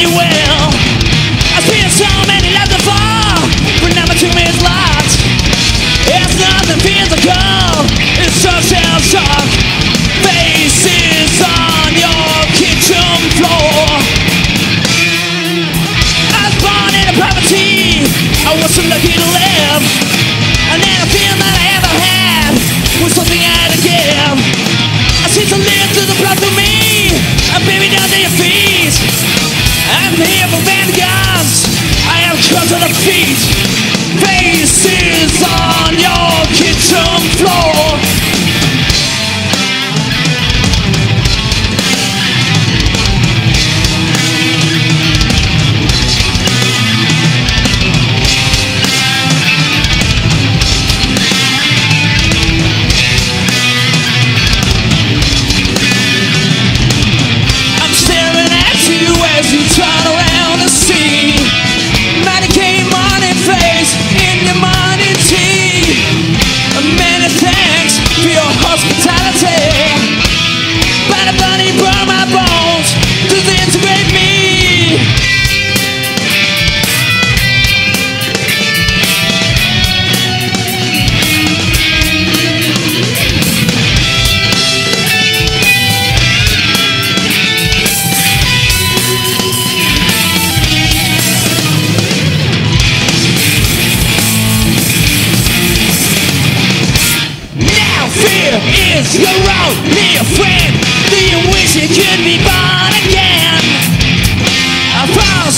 you will I so many lives fall But now my tomb is locked It's nothing physical It's Faces on your kitchen floor. I was born into poverty. I was so lucky to live. And that I ever had. Was something I had to give. I see to live through the block to me. And baby down to your feet feet.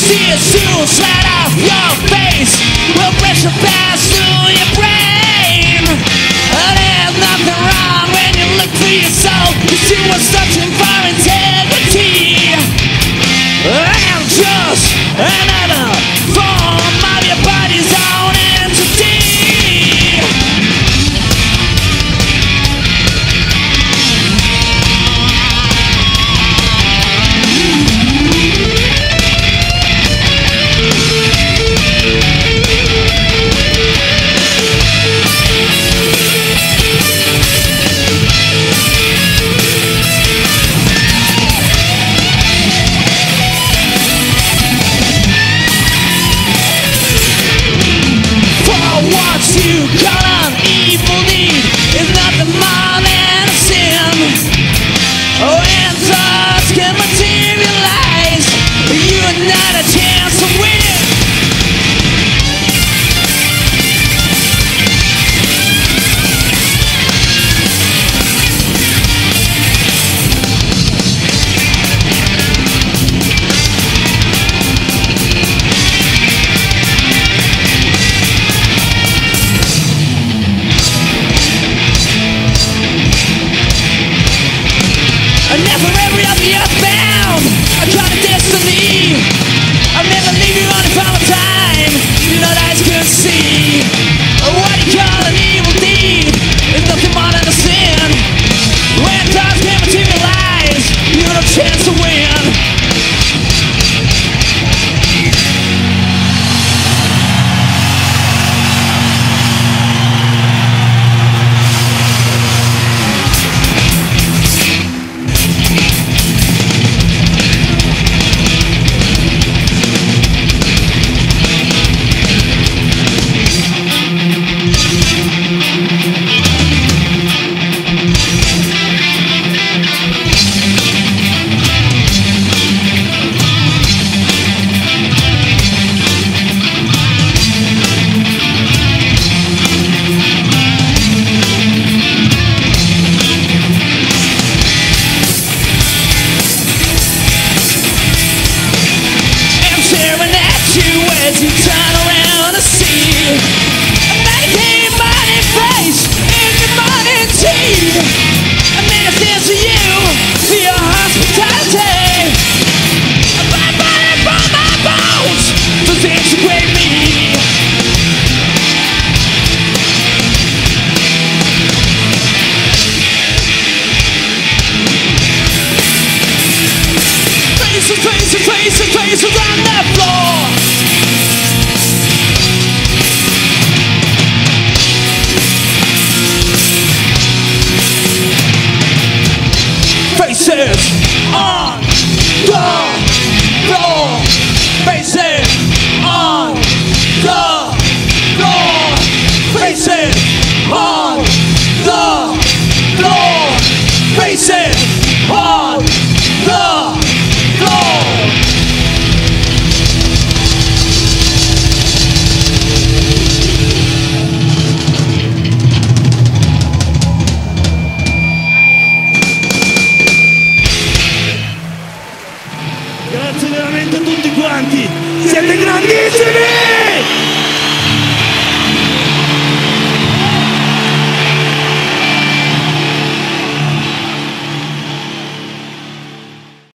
See Tears shoots slide off your face. Will pressure pass through your brain. There's nothing wrong when you look for yourself Cause you were such an you Siete grandissimi!